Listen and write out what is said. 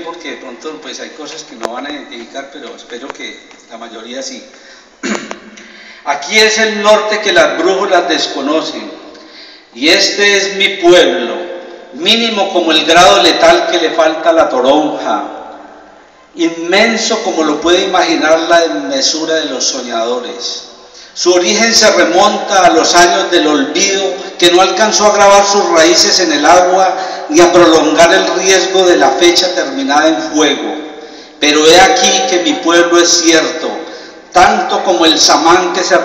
porque de pronto pues hay cosas que no van a identificar, pero espero que la mayoría sí. Aquí es el norte que las brújulas desconocen, y este es mi pueblo, mínimo como el grado letal que le falta a la toronja, inmenso como lo puede imaginar la mesura de los soñadores. Su origen se remonta a los años del olvido que no alcanzó a grabar sus raíces en el agua ni a prolongar el riesgo de la fecha terminada en fuego. Pero he aquí que mi pueblo es cierto, tanto como el samán que se